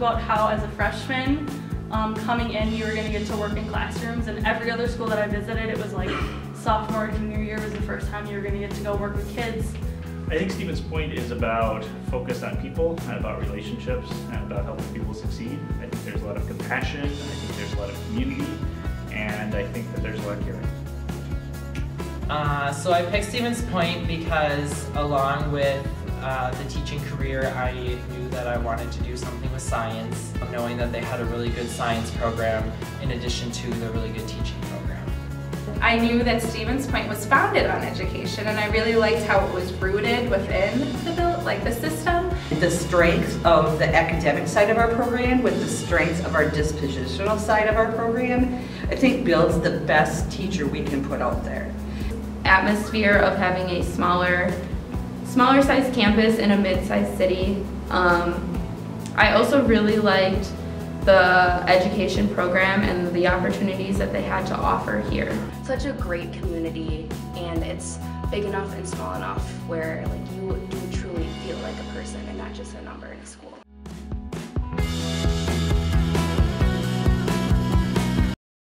about how as a freshman, um, coming in, you were going to get to work in classrooms, and every other school that I visited, it was like sophomore, junior year was the first time you were going to get to go work with kids. I think Stevens Point is about focus on people and about relationships and about helping people succeed. I think there's a lot of compassion, I think there's a lot of community, and I think that there's a lot of caring. Uh, so I picked Stevens Point because along with uh, the teaching career, I knew that I wanted to do something with science, knowing that they had a really good science program in addition to the really good teaching program. I knew that Stevens Point was founded on education and I really liked how it was rooted within the build, like the system. The strength of the academic side of our program with the strength of our dispositional side of our program, I think builds the best teacher we can put out there. Atmosphere of having a smaller smaller sized campus in a mid-sized city. Um, I also really liked the education program and the opportunities that they had to offer here. Such a great community and it's big enough and small enough where like you do truly feel like a person and not just a number in a school.